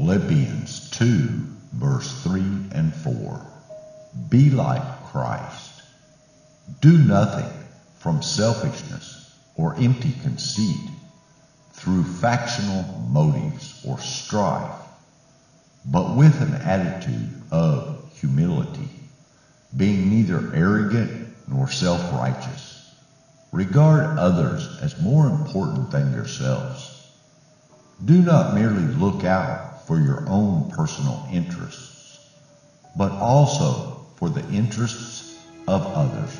Philippians 2, verse 3 and 4. Be like Christ. Do nothing from selfishness or empty conceit, through factional motives or strife, but with an attitude of humility, being neither arrogant nor self-righteous. Regard others as more important than yourselves. Do not merely look out for your own personal interests, but also for the interests of others.